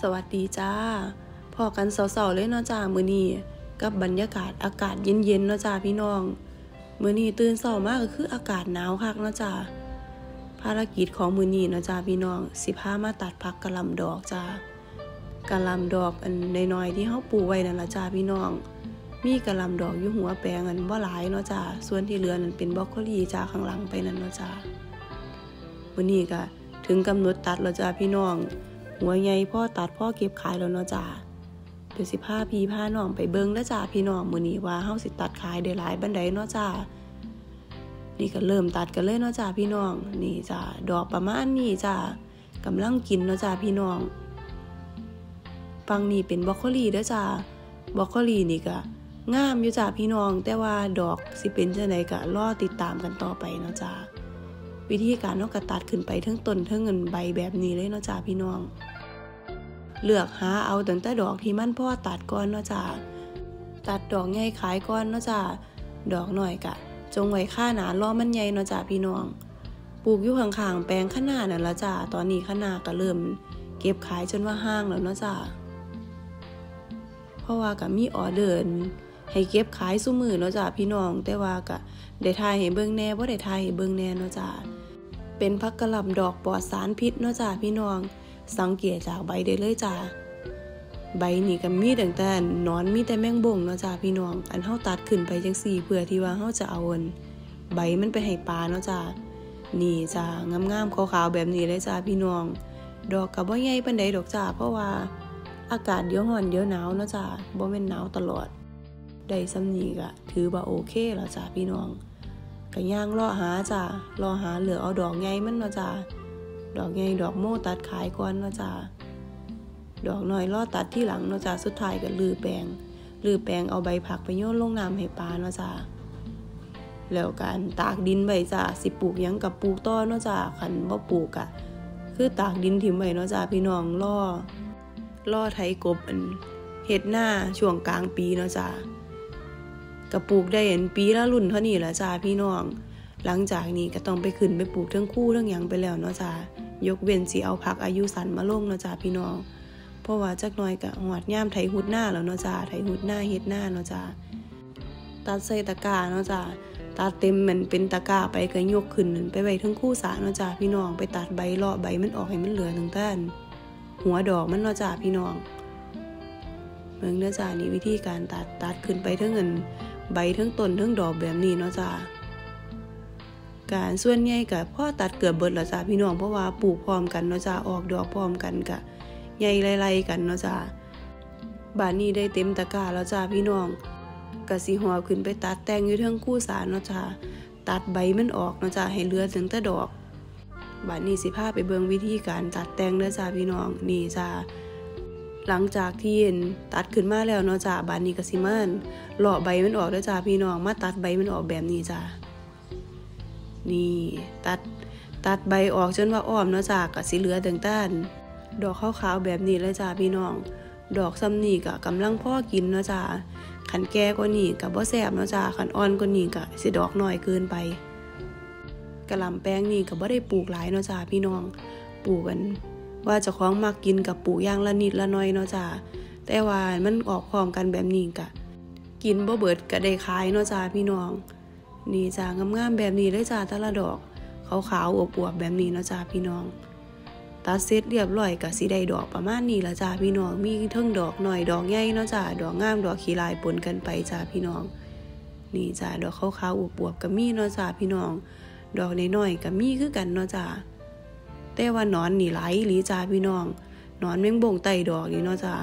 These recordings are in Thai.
สวัสดีจ้าพอกันเสาๆเลยเนาะจ้ามื้อนี้กับบรรยากาศอากาศเย็นๆเนาะจ้าพี่น้องมื้อนี้ตื่นเช้ามากก็คืออากาศหนาวคักเนาะจ้าภารกิจของมื้อนี้เนาะจ้าพี่น้องสิพามาตัดผักกะหล่ำดอกจ้ากะหล่ำดอกอันน้อยๆที่เฮาปลูกไว้นั่นล่ะจ้าพี่น้อง มีกะหล่ำดอกอยู่หัวแปลงอันบ่หลายเนาะจ้าส่วนที่เหลือนั่นเป็นบรอกโคลีจ้าข้างหลังไปนั่นเนาะจ้ามื้อนี้ก็ถึงกำหนดตัดแล้วจ้าพี่น้อง หัวใหญ่พ่อตัดพ่อเก็บขายแล้วเนาะจ้าเดี๋ยวสิพาพี่พาน้องไปเบิ่งแล้วจ้าพี่น้องมือนี้ว่าเฮาสิตัดขายได้หลายบันไดเนาะจ้านี่ก็เริ่มตัดกันเลยเนาะจ้าพี่น้อง นี่จ้าดอกประมาณนี้จ้ากำลังกินเนาะจ้าพี่น้องฟังนี่เป็นบรอกโคลีเด้อจ้าบรอกโคลีนี่ก็งามอยู่จ้าพี่น้อง แต่ว่าดอกสิเป็นจังไดก็รอติดตามกันต่อไปเนาะจ้าวิธีการเนาะก็ตัดขึ้นไปทั้งต้นทั้งเงินใบแบบนี้เลยเนาะจ้าพี่น้อง เลือกหาเอาตั้งแต่ดอกที่มันพ่อตัดก่อนเนาะจ้าตัดดอกใหญ่ขายก่อนเนาะจ้าดอกหน่อยกะ จงไว้ค่าหนารอมันใหญ่เนาะจ้าพี่น้อง ปลูกอยู่ข้างๆแปลงข้างหน้านั่นละจ้าตอนนี้ข้างหน้าก็เริ่มเก็บขายจนว่าห้างแล้วเนาะจ้าเพราะว่าก็มีออเดอร์ให้เก็บขายซุมือเนาะจ้าพี่น้อง แต่ว่าก็ได้ทายให้เบิ่งแน่บ่ได้ทายให้เบิ่งแน่เนาะจ้าเป็นพักกระหล่ำดอกปลอดสารพิษเนาะจ้าพี่น้อง สังเกตจากใบได้เลยจ้าใบนี่ก็มีตั้งแต่นอนมีแต่แมงบ่งเนาะจ้าพี่น้อง อันเฮาตัดขึ้นไปจังซี่เพื่อที่ว่าเฮาจะเอาอนใบมันไปให้ปลาเนาะจ้านี่จ้างามๆขาวๆแบบนี้เลยจ้าพี่น้อง ดอกก็บ่ใหญ่ปานใดดอกจ้าเพราะว่าอากาศเดี๋ยวร้อนเดี๋ยวหนาวเนาะจ้าบ่แม่นหนาวตลอดได้ซ้ำนี้ก็ถือว่าโอเคแล้วจ้าพี่น้องก็ย่างรอหาจ้ารอหาเหลือเอาดอกใหญ่มันเนาะจ้า ดอกใหญ่ดอกโม่ตัดขายก่อนเนาะจ้าดอกน้อยรอตัดที่หลังเนาะจ้าสุดท้ายก็ลือแปลงลือแปลงเอาใบผักไปโยนลงน้ำให้ปลาเนาะจ้าแล้วการตากดินไว้จ้าสิปลูกยังกับปลูกต้อเนาะจ้าคันบ่ปลูกอะคือตากดินถิ่มไว้เนาะจ้าพี่น้องรอรอไถกบอันเฮ็ดหน้าช่วงกลางปีเนาะจ้ากระปลูกได้เห็นปีละรุ่นเท่านี้ละจ้าพี่น้อง หลังจากนี้ก็ต้องไปขึ้นไปปลูกทั้งคู่ทั้งหยังไปแล้วเนาะจ้ายกเว้นสิเอาพักอายุสันมาลงเนาะจ้าพี่น้อง เพราะว่าจักน่อยก็หอดย่ามไถหุดหน้าแล้วเนาะจ้าไถหุดหน้าเฮ็ดหน้าเนาะจ้าตัดใส่ตะกร้าเนาะจ้าตัดเต็มมันเป็นตะกร้าไปก็ยกขึ้นไปไว้ทั้งคู่สาเนาะจ้าพี่น้องไปตัดใบเลาะใบมันออกให้มันเหลือถึงต้นหัวดอกมันเนาะจ้าพี่น้องเมืองเนาะจ้านี่วิธีการตัดตัดขึ้นไปทั้งเงินใบทั้งต้นทั้งดอกแบบนี้เนาะจ้า การส่วนใหญ่กับพ่อตัดเกือบเบิดแล้วจ้าพี่น้องเพราะว่าปลูกพร้อมกันเนาะจ้าออกดอกพร้อมกันกะใหญ่ไล่ๆกันเนาะจ้าบ้านนี้ได้เต็มตะกร้าแล้วจ้าพี่น้องกะสิหอบขึ้นไปตัดแต่งอยู่เทิงคู่สารเนาะจ้าตัดใบมันออกเนาะจ้าให้เหลือถึงแต่ดอกบ้านนี้สิพาไปเบิ่งวิธีการตัดแต่งเด้อจ้าพี่น้องนี่จ้าหลังจากที่เย็นตัดขึ้นมาแล้วเนาะจ้าบ้านนี้ก็สิมันเลาะใบมันออกแล้วจ้าพี่น้องมาตัดใบมันออกแบบนี้จ้า นี่ตัดตัดใบออกจนว่าอ้อมเนาะจ้าก็สิเหลือต่างต้านดอกขาวๆแบบนี้เลยจ้าพี่น้อง ดอกซ้ำนี่ก็กำลังพ่อกินเนาะจ้าขันแก่กว่านี่ก็บ่แซบเนาะจ้าขันอ่อนกว่านี่ก็สิดอกน้อยเกินไปกระลำแป้งนี่ก็บ่ได้ปลูกหลายเนาะจ้าพี่น้องปลูกกัน ว่าจะคล้องมักกินกับปลูกย่างละนิดละน้อยเนาะจ้าแต่ว่ามันออกพร้อมกันแบบนี้กะกินบ่เบิดก็ได้ขายเนาะจ้าพี่น้อง นี่จ้างามๆแบบนี้เลยจ้าแต่ละดอกขาวๆอวบๆแบบนี้เนาะจ้าพี่น้อง ตัดเสร็จเรียบร้อยก็สิได้ดอกประมาณนี้ละจ้าพี่น้อง มีเทั้งดอกหน่อยดอกใหญ่เนาะจ้าดอกงามดอกขี้ลายปนกันไปจ้าพี่น้อง นี่จ้าดอกขาวๆอวบๆก็มีเนาะจ้าพี่น้อง ดอกน้อยๆก็มีคือกันเนาะจ้าแต่ว่านอนนี่หลายอีหลีจ้าพี่น้องนอนแมงบ่งไต่ดอกนี่เนาะจ้า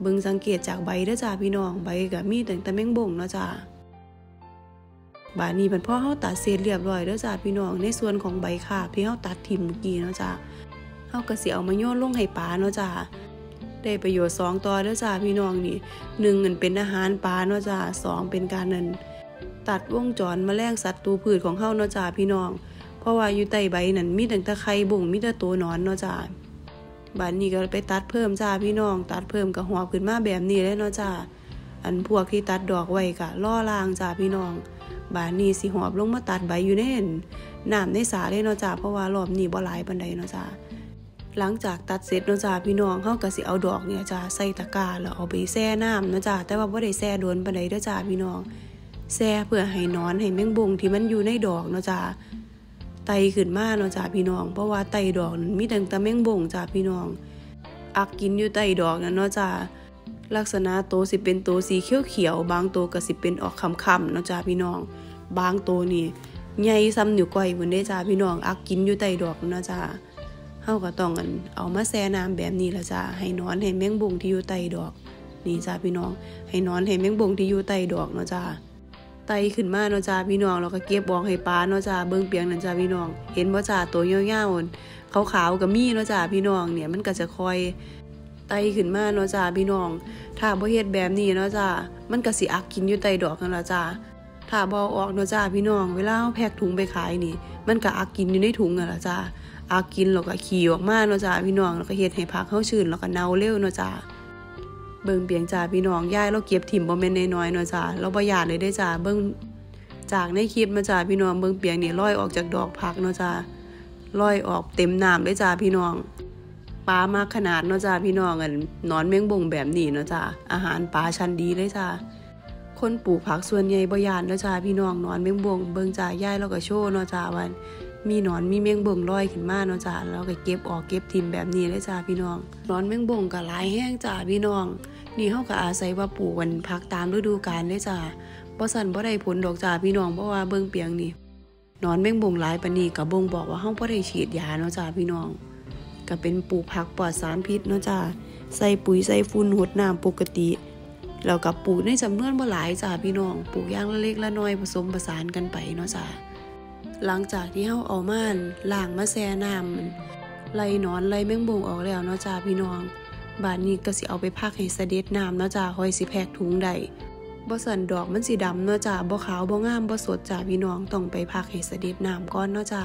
เบิ่งสังเกตจากใบเด้อจ้าพี่น้องใบก็มีแต่แต่แมงบ่งเนาะจ้า บาดนี้เป็นพ่อเฮาตัดเสร็จเรียบร้อยเด้อจ้าพี่น้องในส่วนของใบขาบที่เฮาตัดทิ่มเมื่อกี้เนาะจ้าเฮาก็สิเอามาโยนลงให้ปลาเนาะจ้าได้ประโยชน์2ต่อเด้อจ้าพี่น้องนี่1มันเป็นอาหารปลาเนาะจ้า2เป็นการนั้นตัดวงจรแมลงสัตว์ตูพืชของเฮาเนาะจ้าพี่น้อง เพราะว่าอยู่ใต้ใบนั่นมีตั้งแต่ไข่บ่งมีแต่ตัวนอนเนาะจ้าบานนี้ก็ไปตัดเพิ่มจ้าพี่น้อง ตัดเพิ่มกับหัวขึ้นมาแบบนี้เลยเนาะจ้าอันพวกที่ตัดดอกไว้กะล่อลางจ้าพี่น้อง บานนี้สิหอบลงมาตัดใบอยู่ในน้ำในสาเลยเนาะจ้าเพราะว่ารอบนี้บ่หลายปานใดเนาะจ้าหลังจากตัดเสร็จเนาะจ้าพี่น้องเฮาก็สิเอาดอกเนี่ยจ้าใส่ตะกร้าแล้วเอาไปแช่น้ำเนาะจ้าแต่ว่าบ่ได้แช่โดนปานใดเด้อจ้าพี่น้องแช่เพื่อให้นอนให้แมงบงที่มันอยู่ในดอกเนาะจ้าไตขึ้นมาเนาะจ้าพี่น้อง เพราะว่าไตดอกนั้นมีตั้งแต่แมงบงจ้าพี่น้อง อักกินอยู่ใต้ดอกนั่นเนาะจ้า ลักษณะโตสิเป็นโตสีเขียวๆบางโตก็สิเป็นออกคำๆเนาะจ้าพี่น้อง บางโตนี่ใหญ่ซ้ำนิ้วก้อยเหมือนได้จ้าพี่น้องอักกินอยู่ใต้ดอกเนาะจ้าเฮาก็ต้องอันเอามาแช่น้ำแบบนี้ละจ้าให้นอนให้แมงบุงที่อยู่ใต้ดอก นี่จ้าพี่น้อง ให้นอนให้แมงบุงที่อยู่ใต้ดอกเนาะจ้าไตขึ้นมาเนาะจ้าพี่น้องแล้วก็เก็บบอกให้ป้าเนาะจ้าเบิ่งเปียงนั่นจ้าพี่น้อง เห็นบ่จ้าตัวยาวๆขาวๆก็มีเนาะจ้าพี่น้องเนี่ยมันก็จะคอย ไตขึ้นมาเนาะจ้าพี่น้อง ถ้าบ่เฮ็ดแบบนี้เนาะจ้ามันก็สิอักกินอยู่ใต้ดอกนั่นล่ะจ้าถ้าบ่ออกเนาะจ้าพี่น้อง เวลาเฮาแพ็คถุงไปขายนี่ มันก็อักกินอยู่ในถุงนั่นล่ะจ้าอากินแล้วก็ขี่ออกมาเนาะจ้าพี่น้องแล้วก็เฮ็ดให้ผักเฮาชื้นแล้วก็เน่าเร็วเนาะจ้าเบิ่งเปียงจ้าพี่น้องยายเราเก็บถิ่มบ่แม่นน้อยๆเนาะจ้าเราบ่ย่านเลยได้จ้าเบิ่งจากในคลิปมาจ้าพี่น้องเบิ่งเปียงนี่ลอยออกจากดอกผักเนาะจ้าลอยออกเต็มน้ำเลยจ้าพี่น้อง ปลามากขนาดเนาะจ้าพี่น้องอันนอนแมงบงแบบนี้เนาะจ้าอาหารปลาชั้นดีเลยจ้าคนปลูกผักส่วนใหญ่บ่ยานเนาะจ้าพี่น้องนอนแมงบงเบิ่งจ้ายายเราก็โชว์เนาะจ้าว่ามีหนอนมีแมงบ่งลอยขึ้นมาเนาะจ้าแล้วก็เก็บออกเก็บทิมแบบนี้เลยจ้าพี่น้องหนอนแมงบ่งก็หลายแห้งจ้าพี่น้อง นี่เฮาก็อาศัยว่าปลูกวันพักตามฤดูกาลเลยจ้าบ่สั่นบ่ได้ผลดอกจ้าพี่น้องเพราะว่าเบิ่งเปียงนี่นอนแมงบ่งหลายปานนี้ก็บ่งบอกว่าเฮาบ่ได้ฉีดยาเนาะจ้าพี่น้อง ก็เป็นปลูกผักปลอดสารพิษเนาะจ้าใส่ปุ๋ยใส่ฝุ่นหดน้ำปกติแล้วก็ปลูกในจำนวนบ่หลายจ้าพี่น้องปลูกอย่างละเล็กละน้อยผสมผสานกันไปเนาะจ้าหลังจากที่เฮาเอามานล้างมาแช่น้ำไล่นอนไล่แมงบงออกแล้วเนาะจ้าพี่น้องบาดนี้ก็สิเอาไปพักให้เสด็จน้ำเนาะจ้าค่อยสิแพกถุงได้บ่สันดอกมันสิดำเนาะจ้าบ่ขาวบ่งามบ่สดจ้าพี่น้องต้องไปพักให้เสด็จน้ำก่อนเนาะจ้า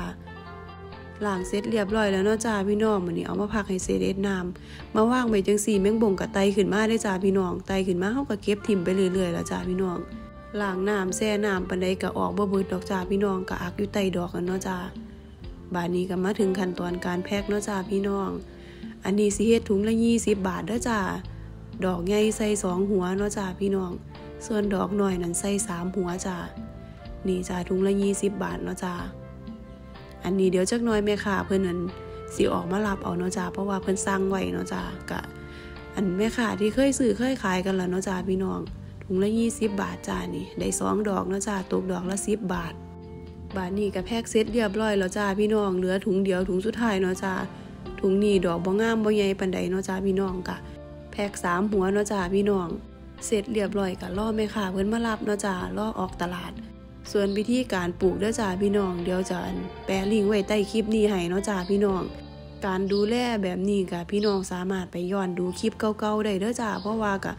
ล้างเสร็จเรียบร้อยแล้วเนาะจ้าพี่น้องมื้อนี้เอามาพักให้เสด็จน้ำมาวางไว้จังซี่แมงบงก็ไตขึ้นมาได้จ้าพี่น้องไตขึ้นมาเฮาก็เก็บทิ่มไปเรื่อยๆแล้วจ้าพี่น้องล้างน้ำแช่น้ำปันใดก็ออกบ่เบิดดอกจ้าพี่น้องก็อักอยู่ใต้ดอกกันเนาะจ้าบาดนี้ก็มาถึงขั้นตอนการแพ็คเนาะจ้าพี่น้อง อันนี้สิเฮ็ดถุงละ20 บาทเด้อจ้าดอกใหญ่ใส่2หัวเนาะจ้าพี่น้อง ส่วนดอกน้อยนั้นใส่3หัวจ้านี่จ้าถุงละ20 บาทเนาะจ้า อันนี้เดี๋ยวจักหน่อยแม่ค่ะ เพิ่นนั้นสิออกมารับเอาเนาะจ้าเพราะว่าเพิ่อนสั่งไว้เนาะจ้ากะอันแม่ค่ะที่เคยซื้อเคยขายกันแล้วเนาะจ้าพี่น้องถุงละ20บบาทจ้านี่ได้สองดอกเนาะจ้าตกดอกละ10บบาท บาทนี้ก็แพ็คเสร็จเรียบร้อยแล้วจ้าพี่น้องเหลือถุงเดียวถุงสุดท้ายเนาะจ้าถุงนี้ดอกบ่งามบ่ใหญ่ปานใดเนาะจ้าพี่น้องกะแพ็คสามหัวเนาะจ้าพี่น้องเสร็จเรียบร้อยก็รอแม่ค้าเพิ่นมารับเนาะจ้ารอออกตลาด ส่วนวิธีการปลูกเด้อจ้าพี่น้องเดี๋ยวจะแปะลิงก์ไว้ใต้คลิปนี้ให้เนาะจ้าพี่น้อง การดูแลแบบนี้ก็พี่น้องสามารถไปย้อนดูคลิปเก่าๆได้เด้อจ้าเพราะว่าก็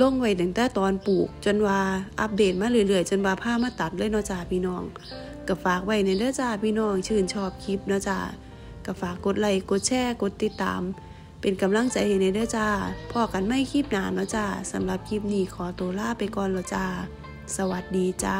ลงไว้ตั้งแต่ตอนปลูก จนว่าอัปเดตมาเรื่อยๆ จนว่าผ้ามาตัดเลยเนาะจ้าพี่น้องก็ฝากไว้ในเด้อจ้าพี่น้องชื่นชอบคลิปเนาะจ้าก็ฝากกดไลค์กดแชร์กดติดตาม เป็นกำลังใจให้ในเด้อจ้าพอกันไม่คลิปนานเนาะจ้าสำหรับคลิปนี้ขอตัวลาไปก่อนแล้วจ้า สวัสดีจ้า